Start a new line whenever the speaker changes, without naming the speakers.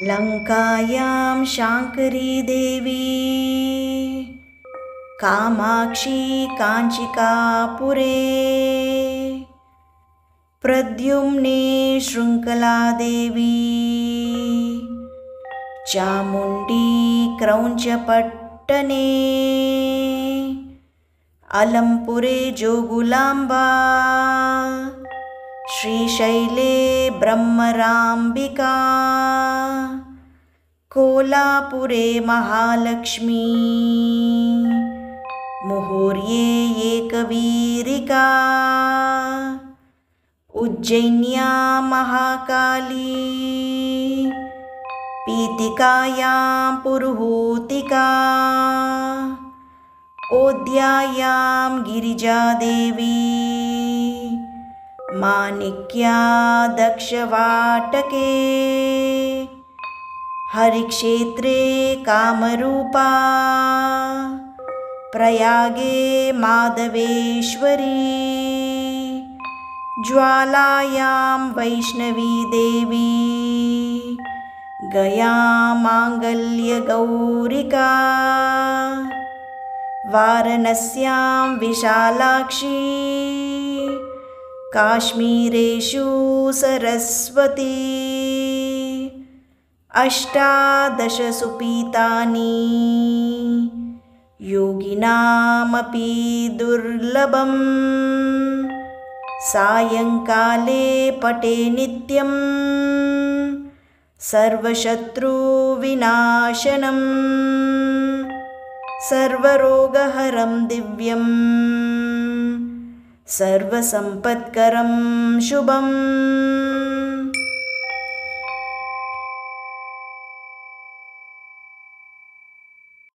लङ्कायां शाङ्करी देवी कामाक्षी काञ्चिकापुरे प्रद्युम्ने शृङ्खलादेवी चामुण्डी क्रौञ्चपट्टने अलम्पुरे जोगुलाम्बा श्रीशैले ब्रह्मराम्बिका। कोलापुरे महालक्ष्मी। मुहुर्ये एकवीरिका। उज्जैन्या महाकाली। पीतिकायां पुरुहूतिका। ओद्यायां गिरिजादेवी। माणिक्या दक्षवाटके हरिक्षेत्रे कामरूपा। प्रयागे माधवेश्वरी। ज्वालायां वैष्णवी देवी। गया माङ्गल्यगौरिका वारणस्यां विशालाक्षी काश्मीरेषु सरस्वती। अष्टादशसुपीतानि। योगिनामपि दुर्लभम्। सायङ्काले पटे नित्यं सर्वशत्रुविनाशनम्। सर्वरोगहरं दिव्यम् सर्वसम्पत्करं शुभम्